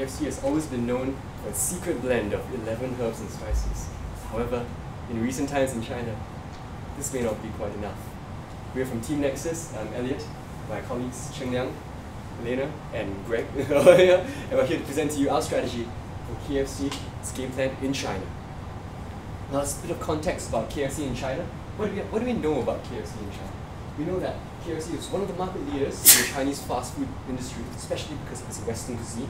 KFC has always been known for its secret blend of 11 herbs and spices. However, in recent times in China, this may not be quite enough. We are from Team Nexus, I'm Elliot, my colleagues Cheng Liang, Elena, and Greg, oh, and we're here to present to you our strategy for KFC's game plan in China. Now, a bit of context about KFC in China. What do, we, what do we know about KFC in China? We know that KFC is one of the market leaders in the Chinese fast food industry, especially because it's Western cuisine.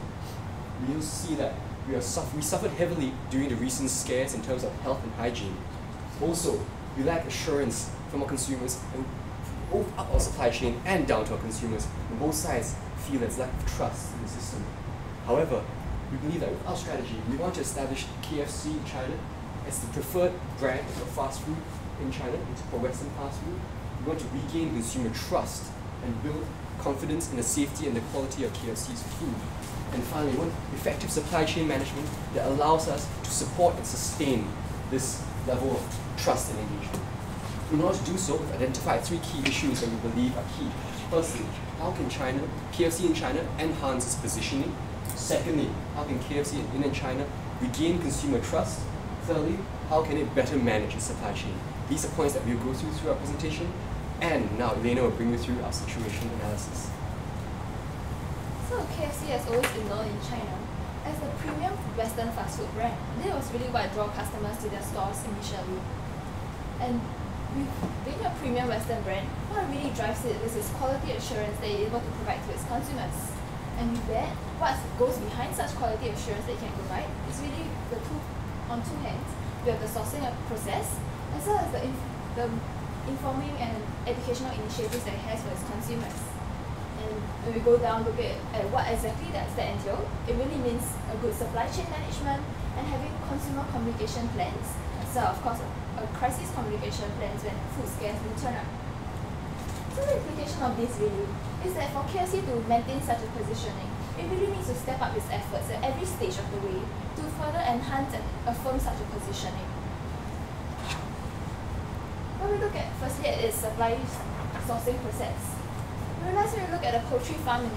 We also see that we, are we suffered heavily during the recent scares in terms of health and hygiene. Also, we lack assurance from our consumers and both up our supply chain and down to our consumers. And both sides feel there's lack of trust in the system. However, we believe that with our strategy, we want to establish KFC in China as the preferred brand of fast food in China for Western fast food. We want to regain consumer trust and build confidence in the safety and the quality of KFC's food. And finally, one, effective supply chain management that allows us to support and sustain this level of trust and engagement. In order to do so, we've identified three key issues that we believe are key. Firstly, how can China, KFC in China, enhance its positioning? Secondly, how can KFC in inland China regain consumer trust? Thirdly, how can it better manage its supply chain? These are points that we'll go through through our presentation. And now Elena will bring you through our situation analysis. So KFC has always been known in China as the premium Western fast food brand. This was really what drew customers to their stores initially. And with being a premium Western brand, what really drives it is its quality assurance that it's able to provide to its consumers. And with that, what goes behind such quality assurance that it can provide is really the two on two hands. We have the sourcing process, as well as the, inf- the informing and educational initiatives that it has for its consumers. And when we go down, look at, at what exactly does that entail, it really means a good supply chain management and having consumer communication plans, So of course, a crisis communication plans when food scares do turn up. So the implication of this really is that for KFC to maintain such a positioning, it really needs to step up its efforts at every stage of the way to further enhance and affirm such a positioning. When we look at firstly at its supply sourcing process, when we look at the poultry farm in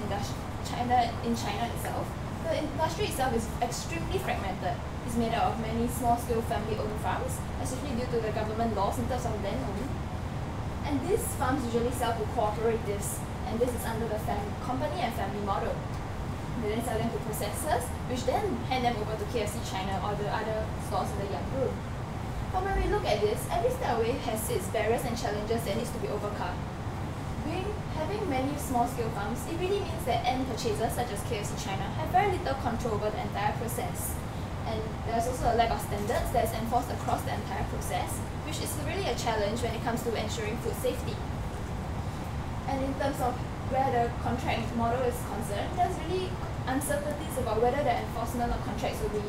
China in China itself, the industry itself is extremely fragmented. It's made up of many small-scale family-owned farms, especially due to the government laws in terms of land owning. And these farms usually sell to cooperatives, and this is under the family, company and family model. They then sell them to processors, which then hand them over to KFC China or the other stores in the Yangpu. But when we look at this, every step away has its barriers and challenges that needs to be overcome. Being, having many small-scale farms, it really means that end purchasers such as KFC China have very little control over the entire process. And there's also a lack of standards that is enforced across the entire process, which is really a challenge when it comes to ensuring food safety. And in terms of where the contract model is concerned, there's really uncertainties about whether the enforcement of contracts will be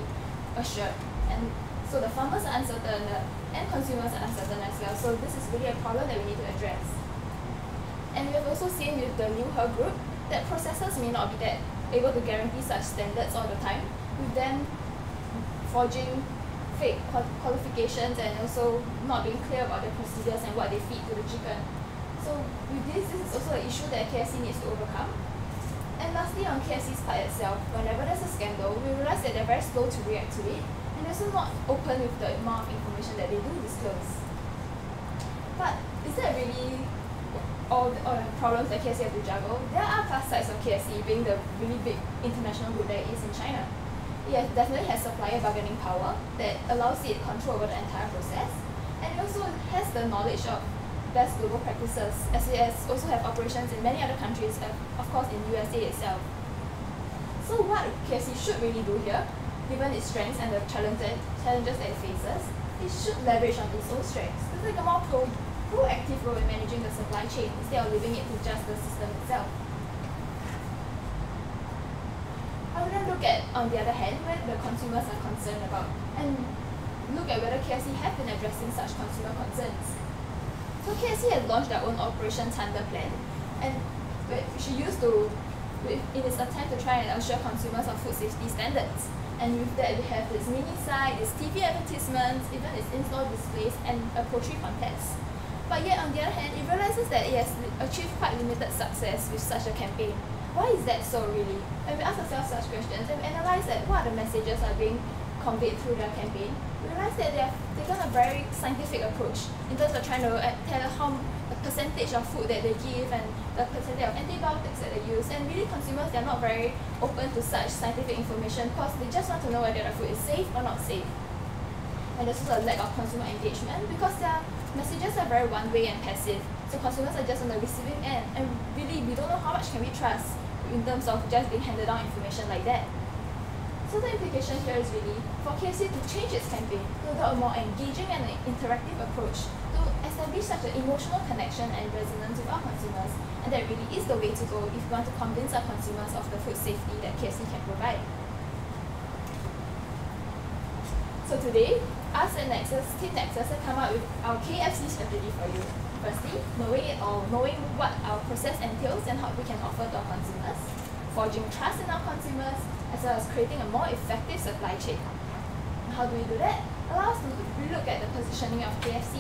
assured. And so the farmers are uncertain and consumers are uncertain as well. So this is really a problem that we need to address. And we have also seen with the Liuhe group that processors may not be that able to guarantee such standards all the time, with them forging fake qualifications and also not being clear about the procedures and what they feed to the chicken. So with this, this is also an issue that KFC needs to overcome. And lastly, on KFC's part itself, whenever there's a scandal, we realize that they're very slow to react to it, and they're also not open with the amount of information that they do disclose. But is that really all the, all the problems that KFC have to juggle? There are plus sides of KFC being the really big international group that it is in China. It has, definitely has supplier bargaining power that allows it control over the entire process, and it also has the knowledge of best global practices, as it has also have operations in many other countries, and of course in USA itself. So what KFC should really do here, given its strengths and the challenges challenges that it faces, it should leverage on its own strengths to take a more pro proactive role in managing the supply chain instead of leaving it to just the system itself. I would then look at, on the other hand, where the consumers are concerned about and look at whether KFC have been addressing such consumer concerns. So KFC has launched their own Operation Thunder plan, and which used to, in its attempt to try and assure consumers of food safety standards. And with that, we have its mini site, its TV advertisements, even its in-store displays, and a poultry contest. But yet, on the other hand, it realizes that it has achieved quite limited success with such a campaign. why is that so really? When we ask ourselves such questions and we analyze that what are the messages are being conveyed through their campaign, we realize that they have taken a very scientific approach in terms of trying to uh, tell how the percentage of food that they give and the percentage of antibiotics that they use. And really consumers, they're not very open to such scientific information because they just want to know whether the food is safe or not safe. And there's also a lack of consumer engagement because their messages are very one-way and passive. So consumers are just on the receiving end and really we don't know how much can we trust in terms of just being handed down information like that. So the implication here is really for KFC to change its campaign to adopt a more engaging and interactive approach to establish such an emotional connection and resonance with our consumers. And that really is the way to go if we want to convince our consumers of the food safety that KFC can provide. So today, us and Nexus, Team Nexus have come up with our KFC strategy for you. Firstly, knowing it all, knowing what our process entails and how we can offer to our consumers, forging trust in our consumers, as well as creating a more effective supply chain. How do we do that? Allow us to relook at the positioning of KFC.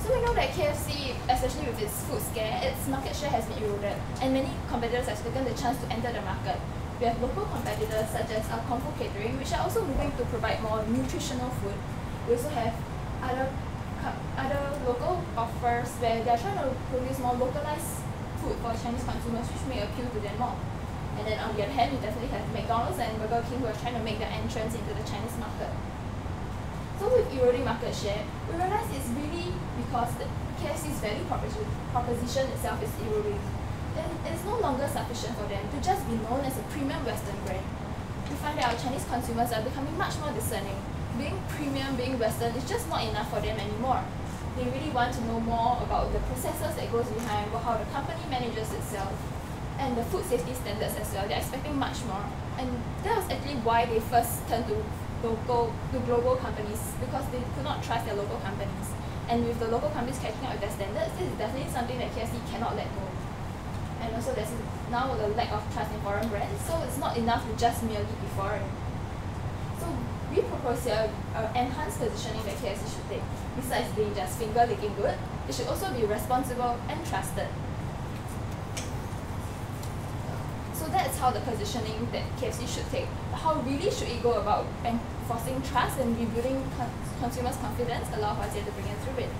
So we know that KFC, especially with its food scare, its market share has been eroded, and many competitors have taken the chance to enter the market. We have local competitors such as our Kung Catering, which are also moving to provide more nutritional food. We also have other other local offers where they are trying to produce more localized food for Chinese consumers, which may appeal to them more. And then on the other hand, we definitely have McDonald's and Burger King who are trying to make their entrance into the Chinese market. So with eroding market share, we realize it's really because the KFC's value proposition itself is eroding. And it's no longer sufficient for them to just be known as a premium Western brand. We find that our Chinese consumers are becoming much more discerning being premium, being Western is just not enough for them anymore. They really want to know more about the processes that goes behind, how the company manages itself, and the food safety standards as well. They're expecting much more. And that was actually why they first turned to local to global companies because they could not trust their local companies. And with the local companies catching up with their standards, this is definitely something that KFC cannot let go. And also there's now a lack of trust in foreign brands, so it's not enough to just merely be foreign So we propose here uh, enhanced positioning that KFC should take. Besides being just finger licking good, it should also be responsible and trusted. So that's how the positioning that KFC should take. How really should it go about enforcing trust and rebuilding con consumers' confidence? Allow Hua-Jie to bring us through it.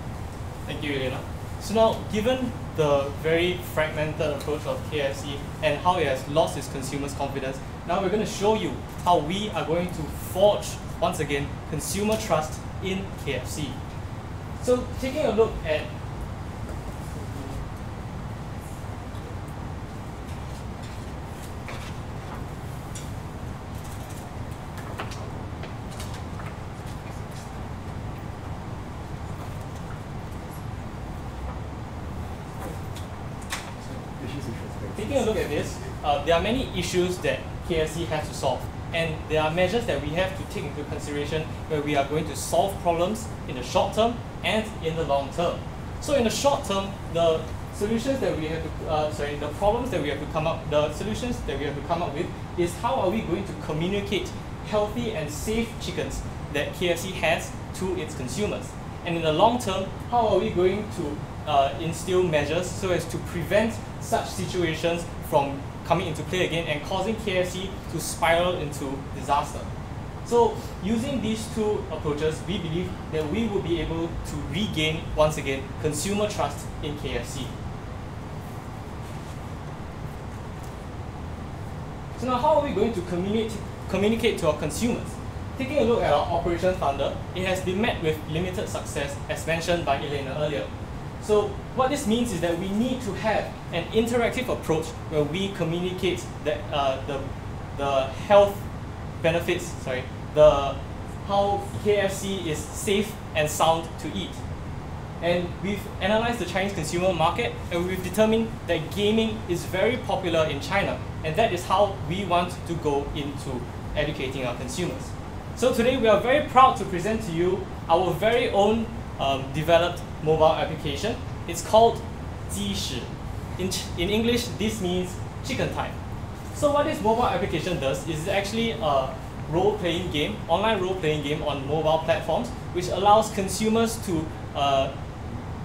Thank you, Elena. So now, given the very fragmented approach of KFC and how it has lost its consumers' confidence, now we're going to show you how we are going to forge once again, consumer trust in KFC. So taking a look at Taking a look at this, uh, there are many issues that KFC has to solve and there are measures that we have to take into consideration where we are going to solve problems in the short term and in the long term. So in the short term, the solutions that we have to, uh, sorry, the problems that we have to come up, the solutions that we have to come up with is how are we going to communicate healthy and safe chickens that KFC has to its consumers. And in the long term, how are we going to uh, instill measures so as to prevent such situations from coming into play again and causing KFC to spiral into disaster. So using these two approaches, we believe that we will be able to regain, once again, consumer trust in KFC. So now how are we going to communicate, communicate to our consumers? Taking a look at our Operation Thunder, it has been met with limited success as mentioned by Elena earlier. So what this means is that we need to have an interactive approach where we communicate that uh, the, the health benefits, sorry, the how KFC is safe and sound to eat. And we've analyzed the Chinese consumer market and we've determined that gaming is very popular in China. And that is how we want to go into educating our consumers. So today we are very proud to present to you our very own um, developed mobile application. It's called Jishi. In, in English, this means chicken time. So what this mobile application does is actually a role-playing game, online role-playing game on mobile platforms, which allows consumers to uh,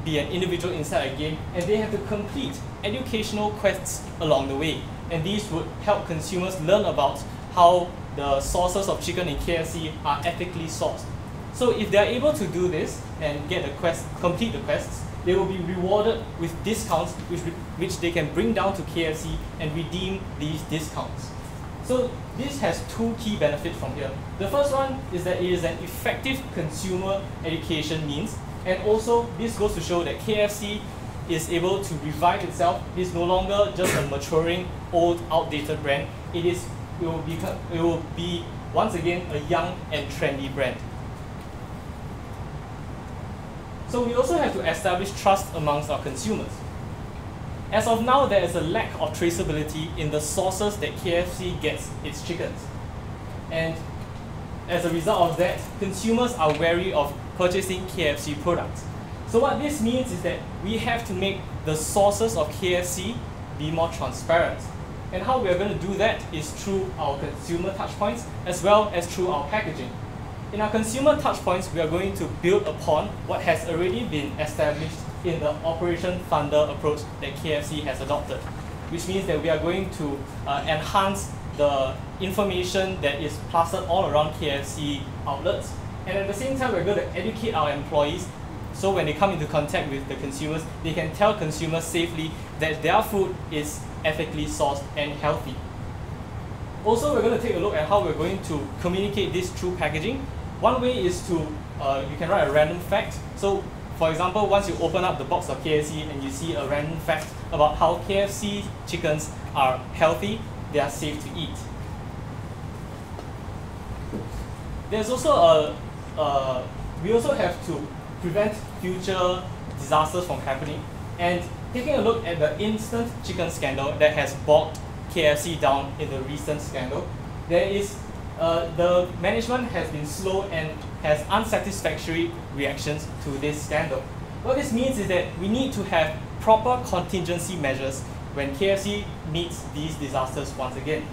be an individual inside a game and they have to complete educational quests along the way. And these would help consumers learn about how the sources of chicken in KFC are ethically sourced. So if they are able to do this and get the quest, complete the quests, they will be rewarded with discounts which, which they can bring down to KFC and redeem these discounts. So this has two key benefits from here. The first one is that it is an effective consumer education means and also this goes to show that KFC is able to revive itself. It is no longer just a maturing, old, outdated brand. It is it will become it will be once again a young and trendy brand. So we also have to establish trust amongst our consumers. As of now, there is a lack of traceability in the sources that KFC gets its chickens. And as a result of that, consumers are wary of purchasing KFC products. So what this means is that we have to make the sources of KFC be more transparent. And how we are going to do that is through our consumer touchpoints as well as through our packaging. In our consumer touchpoints, we are going to build upon what has already been established in the Operation Thunder approach that KFC has adopted, which means that we are going to uh, enhance the information that is plastered all around KFC outlets. And at the same time, we're going to educate our employees so when they come into contact with the consumers, they can tell consumers safely that their food is ethically sourced and healthy. Also, we're going to take a look at how we're going to communicate this through packaging. One way is to, uh, you can write a random fact. So, for example, once you open up the box of KFC and you see a random fact about how KFC chickens are healthy, they are safe to eat. There's also a, uh, we also have to prevent future disasters from happening and taking a look at the instant chicken scandal that has bogged KFC down in the recent scandal, there is uh, the management has been slow and has unsatisfactory reactions to this scandal. What this means is that we need to have proper contingency measures when KFC meets these disasters once again.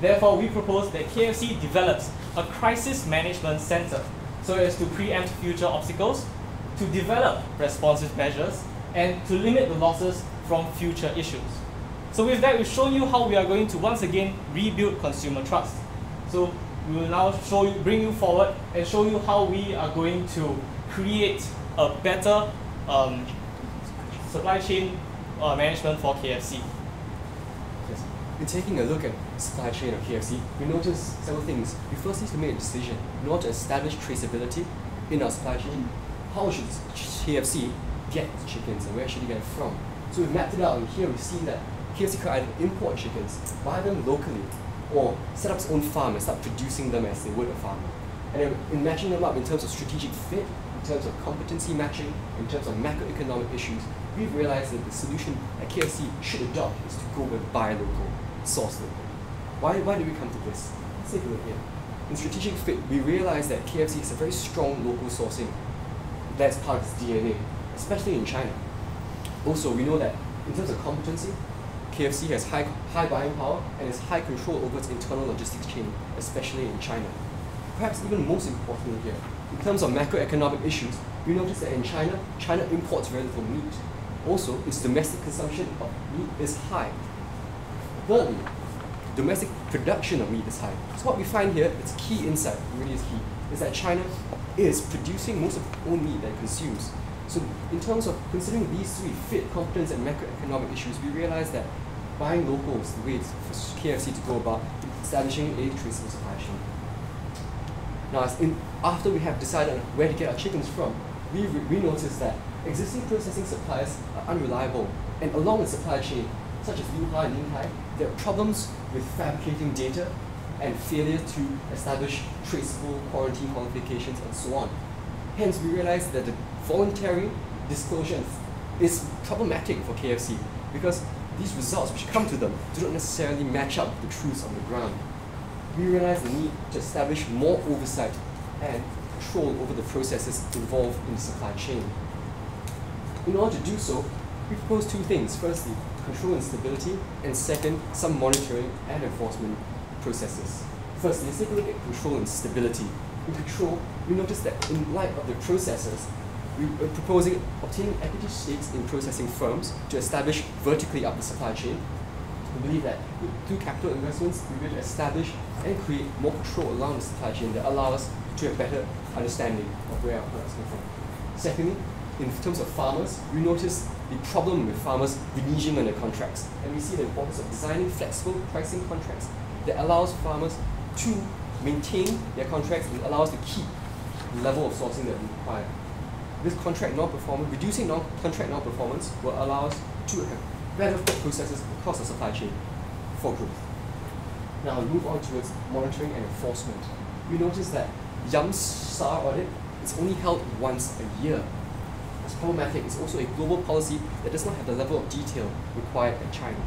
Therefore, we propose that KFC develops a crisis management center so as to preempt future obstacles, to develop responsive measures, and to limit the losses from future issues. So with that, we've shown you how we are going to once again rebuild consumer trust. So we will now show you, bring you forward and show you how we are going to create a better um, supply chain uh, management for KFC. Yes. In taking a look at supply chain of KFC, we notice several things. We first need to make a decision in order to establish traceability in our supply chain. How should KFC get chickens and where should they get it from? So we mapped it out and here we see that KFC could either import chickens, buy them locally, or set up its own farm and start producing them as they would a farmer. And in matching them up in terms of strategic fit, in terms of competency matching, in terms of macroeconomic issues, we've realized that the solution that KFC should adopt is to go with buy local, source local. Why, why did we come to this? Let's take a look here. In strategic fit, we realized that KFC has a very strong local sourcing. That's part of its DNA, especially in China. Also, we know that in terms of competency, KFC has high, high buying power and has high control over its internal logistics chain, especially in China. Perhaps even most importantly here, in terms of macroeconomic issues, we notice that in China, China imports very little meat. Also, its domestic consumption of meat is high. Thirdly, domestic production of meat is high. So what we find here, it's key insight, really is key, is that China is producing most of its own meat that it consumes. So in terms of considering these three fit, competence, and macroeconomic issues, we realize that buying local is the way for KFC to go about establishing a traceable supply chain. Now, in, after we have decided on where to get our chickens from, we, we noticed that existing processing suppliers are unreliable, and along the supply chain, such as Liuhe and Linhai, there are problems with fabricating data and failure to establish traceable quarantine qualifications and so on. Hence, we realized that the voluntary disclosure is problematic for KFC because these results which come to them do not necessarily match up with the truths on the ground. We realize the need to establish more oversight and control over the processes involved in the supply chain. In order to do so, we propose two things. Firstly, control and stability, and second, some monitoring and enforcement processes. First, let's take a look at control and stability. In control, we notice that in light of the processes, we are proposing obtaining equity stakes in processing firms to establish vertically up the supply chain. We believe that through capital investments, we will establish and create more control along the supply chain that allow us to have better understanding of where our products come from. Secondly, in terms of farmers, we notice the problem with farmers reneging on their contracts, and we see the importance of designing flexible pricing contracts that allows farmers to maintain their contracts and allows to keep the level of sourcing that we require. This contract non-performance, reducing non contract non-performance will allow us to have better processes across the supply chain for growth. Now we move on towards monitoring and enforcement. We notice that Yum's SAR audit is only held once a year. It's problematic. It's also a global policy that does not have the level of detail required by China.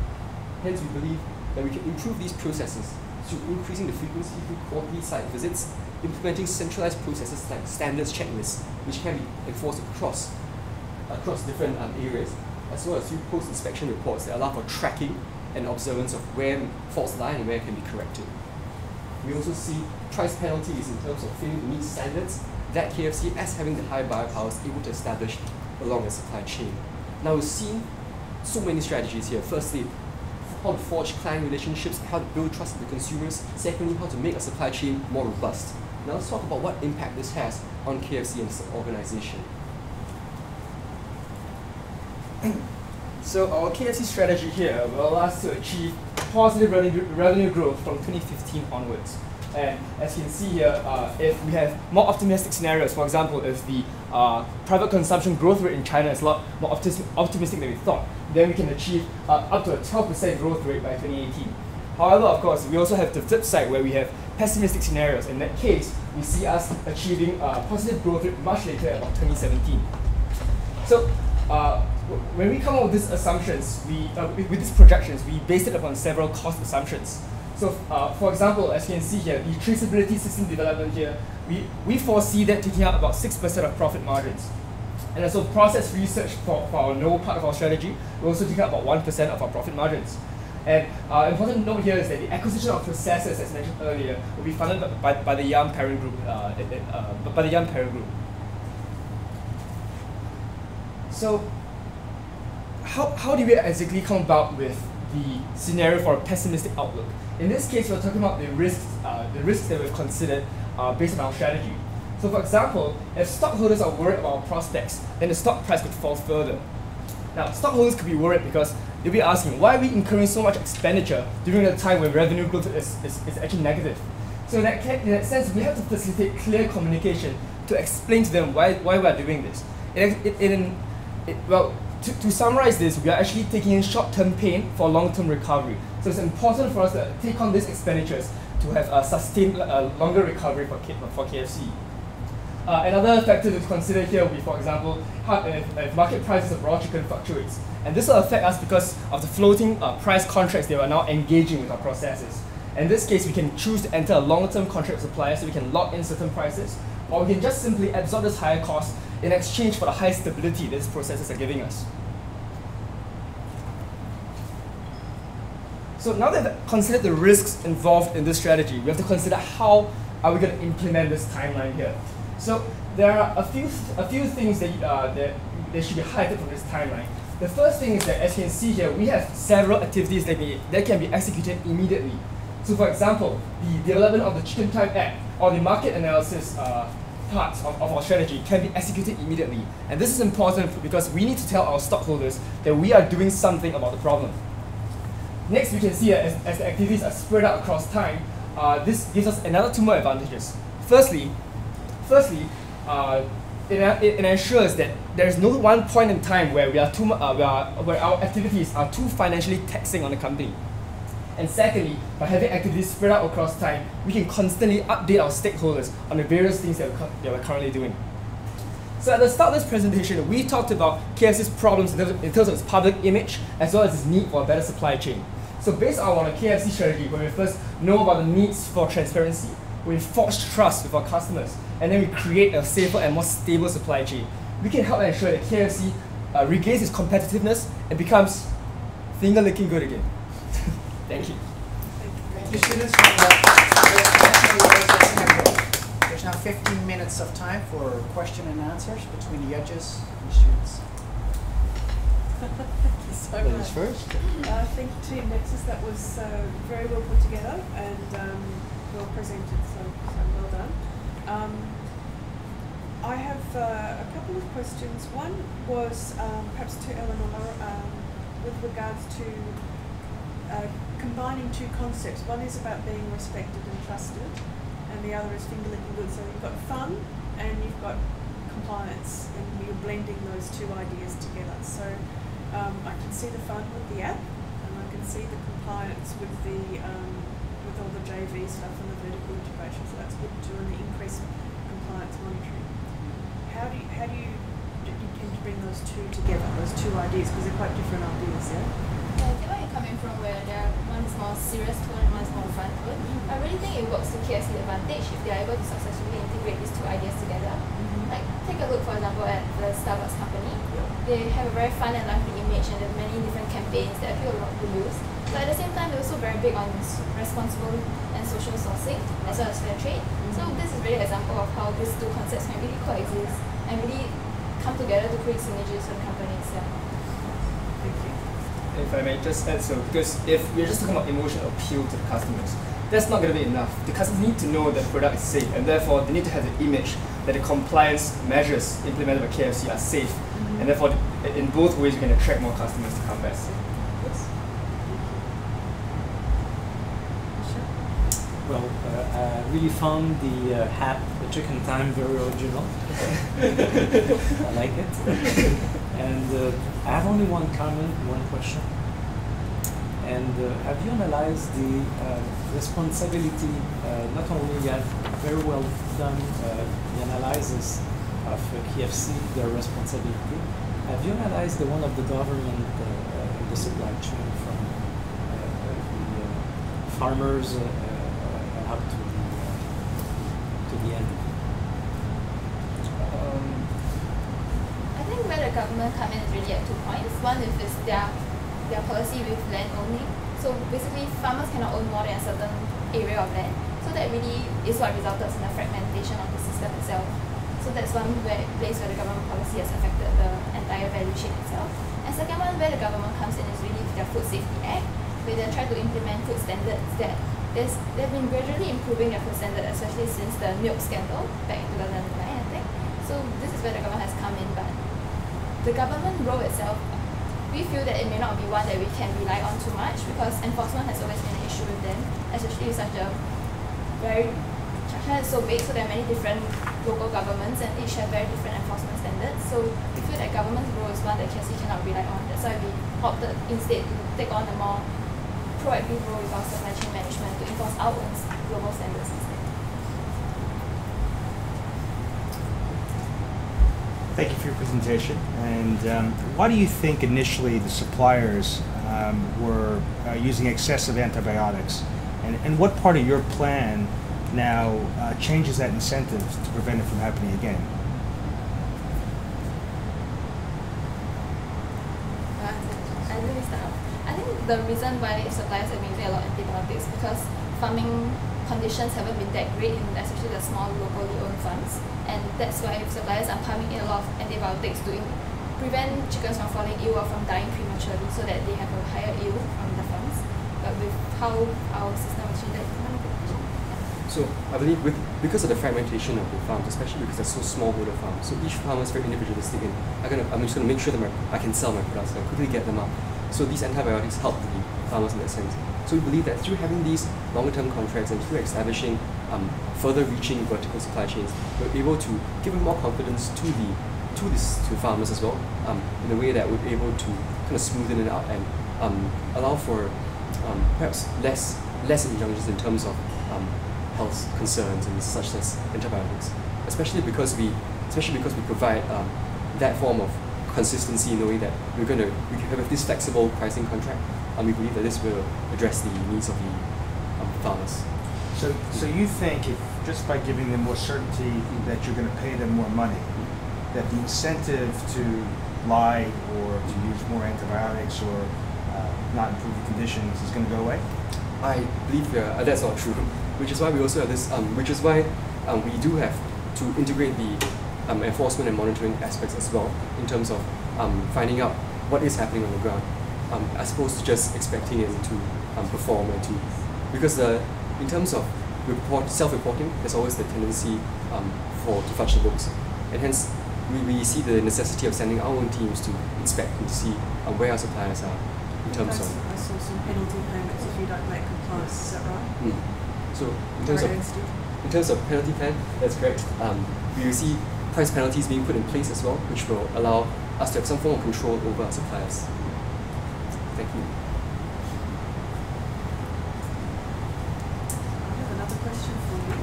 Hence, we believe that we can improve these processes through increasing the frequency through quarterly site visits, implementing centralized processes like standards checklists, which can be enforced across across different um, areas, as well as through post-inspection reports that allow for tracking and observance of where faults lie and where can be corrected. We also see price penalties in terms of failing to meet standards that KFC, as having the high buyer power, is able to establish along the supply chain. Now we've seen so many strategies here. Firstly, how to forge client relationships, how to build trust with the consumers. Secondly, how to make a supply chain more robust. Now let's talk about what impact this has on KFC and its organization. So our KFC strategy here will allow us to achieve positive revenue, revenue growth from 2015 onwards. And as you can see here, uh, if we have more optimistic scenarios, for example, if the uh, private consumption growth rate in China is a lot more optimistic than we thought, then we can achieve uh, up to a 12% growth rate by 2018. However, of course, we also have the flip side where we have pessimistic scenarios. In that case, we see us achieving uh, positive growth rate much later, about 2017. So, uh, when we come up with these assumptions, we, uh, with, these projections, we base it upon several cost assumptions. So, uh, for example, as you can see here, the traceability system development here, we, we foresee that taking up about 6% of profit margins. And also process research for, for our no part of our strategy, we also take about 1% of our profit margins. And uh, important note here is that the acquisition of processes, as mentioned earlier, will be funded by, by, the young parent group, uh, uh, by the Yum parent group. So, how, how do we exactly come about with the scenario for a pessimistic outlook? In this case, we're talking about the risks, uh, the risks that we've considered uh, based on our strategy. So for example, if stockholders are worried about prospects, then the stock price could fall further. Now, stockholders could be worried because they'll be asking, why are we incurring so much expenditure during a time when revenue growth is, is, is actually negative? So in that, in that sense, we have to facilitate clear communication to explain to them why, why we are doing this. It, it, it, it, well, to, to summarize this, we are actually taking in short-term pain for long-term recovery. So it's important for us to take on these expenditures to have a sustained, uh, longer recovery for, K, for KFC. Uh, another factor to consider here would be, for example, how, if, if, market prices of raw chicken fluctuates. And this will affect us because of the floating uh, price contracts that we are now engaging with our processors. In this case, we can choose to enter a long-term contract with suppliers so we can lock in certain prices, or we can just simply absorb this higher cost in exchange for the high stability these processes are giving us. So now that we've considered the risks involved in this strategy, we have to consider how are we going to implement this timeline here. So there are a few a few things that uh, that, that should be highlighted from this timeline. The first thing is that as you can see here, we have several activities that, be, that can be executed immediately. So for example, the development of the Chicken Time app or the market analysis uh, part of, of our strategy can be executed immediately. And this is important because we need to tell our stockholders that we are doing something about the problem. Next, we can see as, as the activities are spread out across time, uh, this gives us another two more advantages. Firstly, firstly, uh, it, it, ensures that there is no one point in time where we are too uh, we are, where our activities are too financially taxing on the company. And secondly, by having activities spread out across time, we can constantly update our stakeholders on the various things that we're, that we're currently doing. So at the start of this presentation, we talked about KFC's problems in terms, of, in terms of its public image, as well as its need for a better supply chain. So based on our KFC strategy, when we first know about the needs for transparency, we forge trust with our customers, and then we create a safer and more stable supply chain. We can help ensure that KFC uh, regains its competitiveness and becomes finger licking good again. Thank you. Thank you, students. From the, the There's now 15 minutes of time for question and answers between the judges and the students. Thank you so Ladies much. first. Uh, thank you, Team Nexus. That was uh, very well put together and um, well presented, so, so well done. Um, I have uh, a couple of questions. One was um, perhaps to Eleanor um, with regards to uh, combining two concepts. One is about being respected and trusted, and the other is finger licking good. So you've got fun and you've got compliance, and you're blending those two ideas together. So um, I can see the fun with the app, and I can see the compliance with the um, all the JV stuff and the vertical integration. So that's good too, and the increased compliance monitoring. How do you, how do you do you tend to bring those two together, those two ideas, because they're quite different ideas, yeah? Coming from where there one is more serious tone and one is more fun tone. I really think it works to KFC advantage if they are able to successfully integrate these two ideas together. Mm-hmm. Like take a look for example at the Starbucks company. They have a very fun and lively image and there are many different campaigns that appeal a lot to youth. But at the same time they're also very big on responsible and social sourcing as well as fair trade. Mm-hmm. So this is really an example of how these two concepts can really coexist and really come together to create synergies for the company itself. Thank you. if I may just add so, because if we're just talking about emotional appeal to the customers, that's not going to be enough. The customers need to know that the product is safe, and therefore they need to have the image that the compliance measures implemented by KFC are safe, and therefore in both ways we can attract more customers to come back. Yes. Well, uh, I really found the uh, app, the Chicken Time, very original. I like it. And uh, I have only one comment, one question. And uh, have you analyzed the uh, responsibility? Uh, not only you have very well done uh, the analysis of uh, KFC, their responsibility. Have you analyzed the one of the government uh, uh, in the supply chain from the farmers uh, uh, up to the uh, to the end? Um, I think where the government come in is really at two points. One if it's their their policy with land owning. So basically farmers cannot own more than a certain area of land. So that really is what resulted in the fragmentation of the system itself. So that's one where place where the government policy has affected the entire value chain itself. And second one where the government comes in is really their Food Safety Act, where they try to implement food standards that there's, they've been gradually improving their food standards, especially since the milk scandal back in 2009, I think. So this is where the government has come in, the government role itself, we feel that it may not be one that we can rely on too much because enforcement has always been an issue with them, especially with such a very China is so big, so there are many different local governments and each have very different enforcement standards. So we feel that government's role is one that KFC cannot rely on. That's why we opted instead to take on a more proactive role with our supply chain management to enforce our own global standards instead. Thank you for your presentation. And um, why do you think initially the suppliers um, were uh, using excessive antibiotics? And, and what part of your plan now uh, changes that incentive to prevent it from happening again? Off. I think the reason why suppliers been using a lot of antibiotics because farming conditions haven't been that great in especially the small locally owned farms. And that's why suppliers are pumping in a lot of antibiotics to prevent chickens from falling ill or from dying prematurely so that they have a higher yield from the farms. But with how our system is question. So I believe with because of the fragmentation of the farms, especially because they're so smallholder farms, so each farmer is very individualistic and I'm gonna I'm just gonna make sure that my, I can sell my products and quickly get them out. So these antibiotics help the farmers in that sense. So we believe that through having these longer term contracts and through establishing um, further reaching vertical supply chains, we're able to give more confidence to the to this to farmers as well, um, in a way that we're able to kind of smoothen it out and um, allow for um, perhaps less less injunctions in terms of um, health concerns and such as antibiotics, especially because we especially because we provide um, that form of consistency, knowing that we're to we have this flexible pricing contract, and we believe that this will address the needs of the um, farmers. So, so you think if just by giving them more certainty that you're going to pay them more money, that the incentive to lie or to use more antibiotics or uh, not improve the conditions is going to go away? I believe uh, that's not true, which is why we also have this. Um, which is why um, we do have to integrate the um, enforcement and monitoring aspects as well in terms of um, finding out what is happening on the ground, um, as opposed to just expecting it to um, perform and to because the in terms of report self-reporting, there's always the tendency um, for to fudge the books, and hence we, we see the necessity of sending our own teams to inspect and to see um, where our suppliers are in terms I of. I saw some penalty payments if you don't make compliance, is that right? Mm. So in terms of in terms of penalty plan, that's correct. Um, we will see price penalties being put in place as well, which will allow us to have some form of control over our suppliers. Thank you. I have another question for you.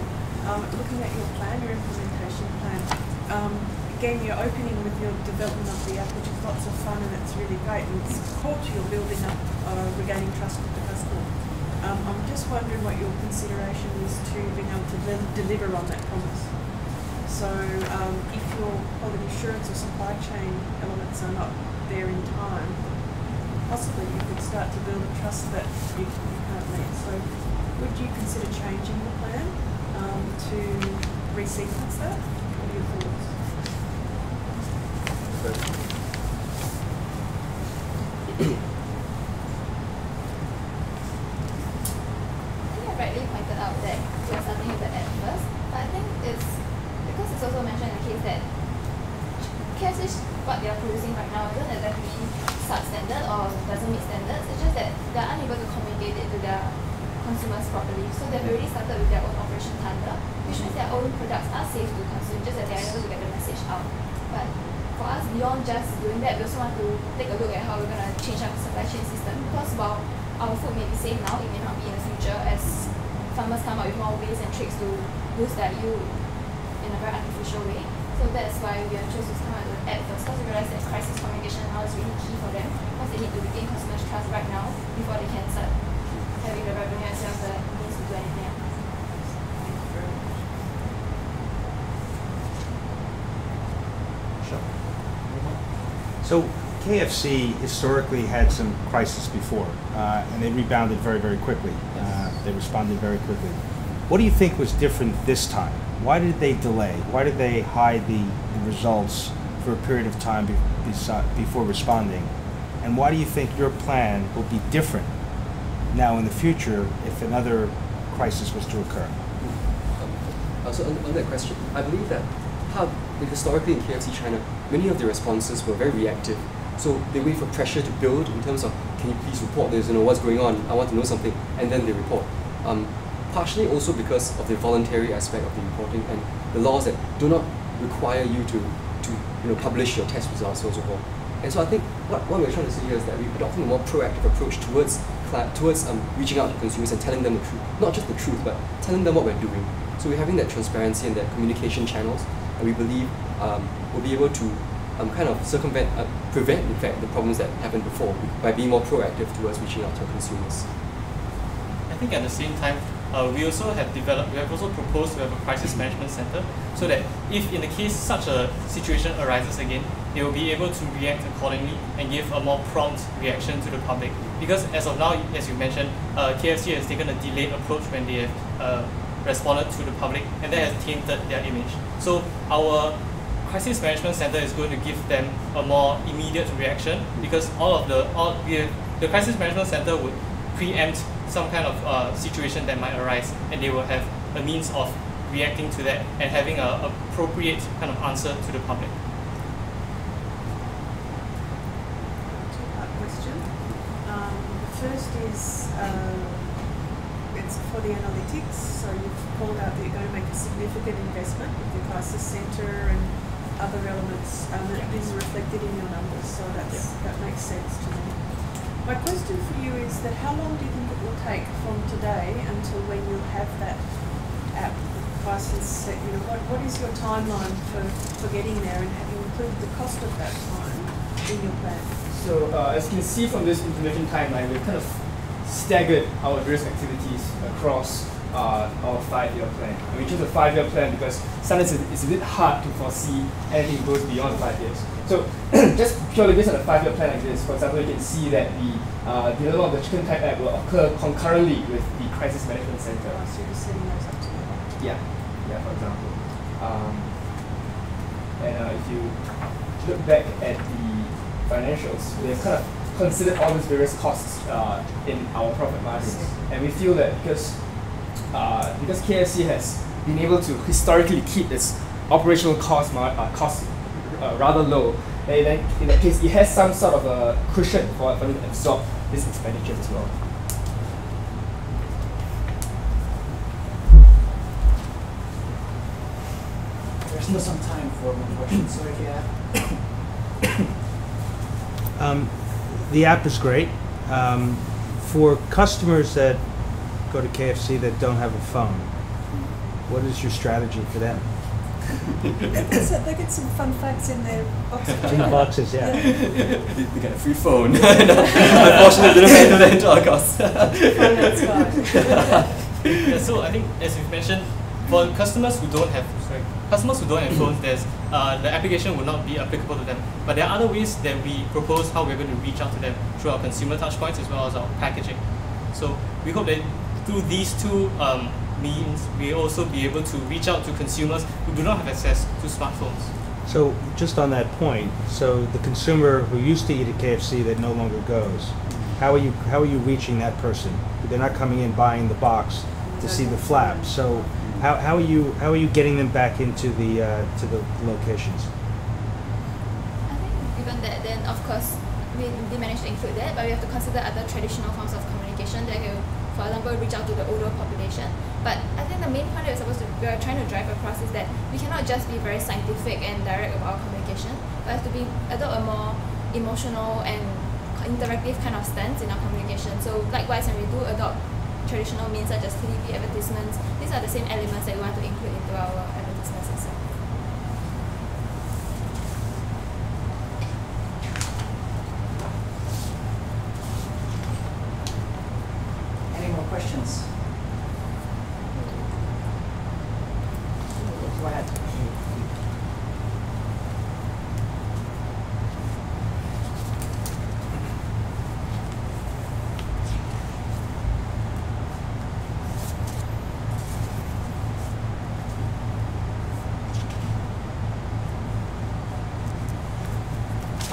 Um, looking at your plan, your implementation plan, um, again, you're opening with your development of the app, which is lots of fun and it's really great, and it's core to your building up, uh, regaining trust with the customer. Um, I'm just wondering what your consideration is to being able to del- deliver on that promise. So, um, if your quality assurance or supply chain elements are not there in time, possibly you could start to build a trust that you, you can't meet. So, would you consider changing the plan um, to resequence that? What are your thoughts? I think I rightly pointed out that we're starting with the app first, but I think it's because it's also mentioned in the case that KFC what they are producing right now isn't exactly substandard or doesn't meet standards. It's just that they are unable to communicate it to their consumers properly. So they've already started with their own operation thunder, which means their own products are safe to consume, just that they are able to get the message out. But for us, beyond just doing that, we also want to take a look at how we're going to change our supply chain system because while our food may be safe now, it may not be in the future as farmers come up with more ways and tricks to boost their yield in a very artificial way. So that's why we have chosen to come out with an app first because we realize that crisis communication now is really key for them because they need to regain customers' trust right now before they can start having the revenue as well as the means to do anything else. Thank you very much. So KFC historically had some crisis before, uh, and they rebounded very, very quickly. Uh, they responded very quickly. What do you think was different this time? Why did they delay? Why did they hide the, the results for a period of time be, besi- before responding? And why do you think your plan will be different now in the future if another crisis was to occur? So on, on that question, I believe that how historically in KFC China, many of the responses were very reactive. So they wait for pressure to build in terms of, can you please report this? You know what's going on? I want to know something, and then they report. Um, partially also because of the voluntary aspect of the reporting and the laws that do not require you to, to you know publish your test results and so forth. And so I think what, what we're trying to say here is that we're adopting a more proactive approach towards towards um, reaching out to consumers and telling them the truth. Not just the truth, but telling them what we're doing. So we're having that transparency and that communication channels, and we believe um, we'll be able to um, kind of circumvent, uh, prevent in fact the problems that happened before by being more proactive towards reaching out to consumers. I think at the same time, uh, we also have developed, we have also proposed to have a crisis management center so that if in the case such a situation arises again, they will be able to react accordingly and give a more prompt reaction to the public. Because as of now, as you mentioned, uh, KFC has taken a delayed approach when they have uh, responded to the public and that has tainted their image. So our crisis management center is going to give them a more immediate reaction because all of the all have, the crisis management center would preempt some kind of uh, situation that might arise and they will have a means of reacting to that and having an appropriate kind of answer to the public. Question. Um, the first is uh, it's for the analytics. So you've called out that you're going to make a significant investment with the crisis centre and other elements, and that is reflected in your numbers. So that's that makes sense to me. My question for you is that how long do you think it will take from today until when you'll have that app crisis set? You know, what, what is your timeline for, for getting there, and have you included the cost of that time in your plan? So uh, as you can see from this information timeline, we've kind of staggered our various activities across uh, our five-year plan. And we chose a five-year plan because sometimes it- it's a bit hard to foresee anything goes beyond five years. So just purely based on a five-year plan like this, for example, you can see that the uh, development of the Chicken Time app will occur concurrently with the crisis management center. So you're setting those up together. Yeah. yeah, for example. Um, and uh, if you look back at the financials, they've kind of considered all these various costs uh, in our profit margins, and we feel that because uh, because KFC has been able to historically keep its operational cost mar- uh, cost uh, rather low, then, then in that case it has some sort of a cushion for, for it to absorb this expenditure as well. There's still some time for more questions, so if you have. Um, the app is great. Um, for customers that go to KFC that don't have a phone, what is your strategy for them? so they get some fun facts in their box of In the boxes, yeah. they, they get a free phone. Unfortunately, didn't pay the rental cost. Yeah, so I think as you've mentioned, for customers who don't have sorry, customers who don't have phones, there's uh, the application will not be applicable to them. But there are other ways that we propose how we're going to reach out to them through our consumer touchpoints as well as our packaging. So we hope that through these two um, means, we also be able to reach out to consumers who do not have access to smartphones. So just on that point, so the consumer who used to eat at KFC that no longer goes, how are you how are you reaching that person? They're not coming in buying the box to see the flap. So how, how are you how are you getting them back into the uh, to the locations? I think given that, then of course we did manage to include that, but we have to consider other traditional forms of communication that can, for example, reach out to the older population. But I think the main point that we're supposed to we are trying to drive across is that we cannot just be very scientific and direct about our communication, but have to be adopt a more emotional and interactive kind of stance in our communication. So likewise, when we do adopt traditional means such as TV advertisements, these are the same elements that we want to include into our advertisements as well. Any more questions? Go ahead.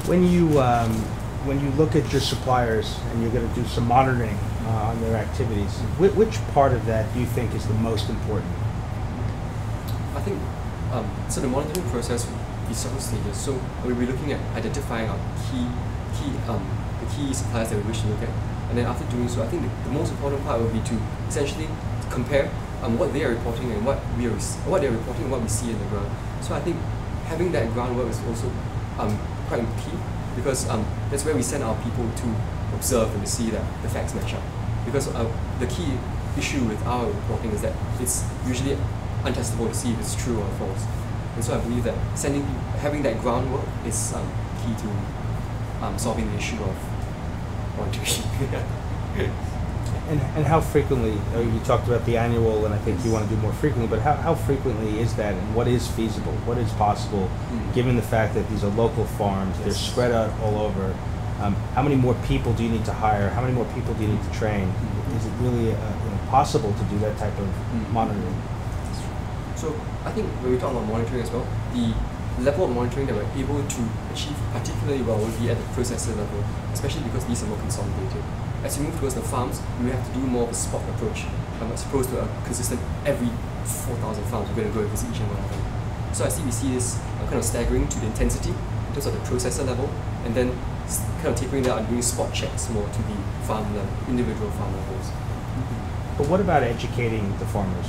When um, when you look at your suppliers and you're going to do some monitoring uh, on their activities, whi which part of that do you think is the most important? I think um, so. The monitoring process be several stages. So we'll be looking at identifying our key, key, um, the key suppliers that we wish to look at, and then after doing so, I think the, the most important part will be to essentially compare um, what they are reporting and what we are, what they are reporting and what we see in the ground. So I think having that groundwork is also um, quite key because um, that's where we send our people to observe and to see that the facts match up. Because uh, the key issue with our reporting is that it's usually untestable to see if it's true or false. And so I believe that sending having that groundwork is um, key to um, solving the issue of monitoring. And, and how frequently, uh, you talked about the annual, and I think you want to do more frequently, but how, how frequently is that, and what is feasible? What is possible, Mm. given the fact that these are local farms, they're spread out all over? Um, how many more people do you need to hire? How many more people do you need to train? Mm. Is it really uh, you know, possible to do that type of Mm. monitoring? So I think when we talk about monitoring as well, the level of monitoring that we're able to achieve particularly well will be at the processor level, especially because these are more consolidated. As we move towards the farms, we have to do more of a spot approach, um, as opposed to a consistent every 4,000 farms we're going to go and visit each and one of them. So I see we see this uh, kind of staggering to the intensity in terms of the processor level, and then kind of tapering down and doing spot checks more to the farm level, individual farm levels. But what about educating the farmers?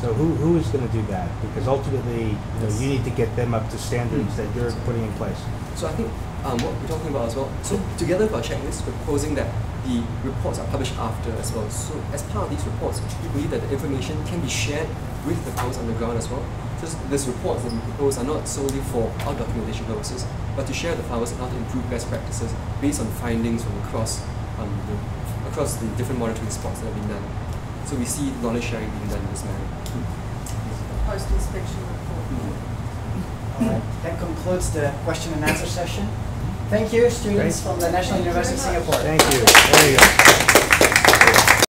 So who, who is going to do that? Because ultimately, you, know, you need to get them up to standards that you're putting in place. So I think um, what we're talking about as well. So together with our checklist, we're proposing that the reports are published after as well. So as part of these reports, we believe that the information can be shared with the farmers on the ground as well. So these reports that we propose are not solely for our documentation purposes, but to share the farmers and how to improve best practices based on findings from across um, the, across the different monitoring spots that have been done. So we see knowledge sharing being done in this manner. Post-inspection report. Mm-hmm. All right, that concludes the question and answer session. Thank you, students Great. from the National Thank University of. Singapore. Thank you. There you go.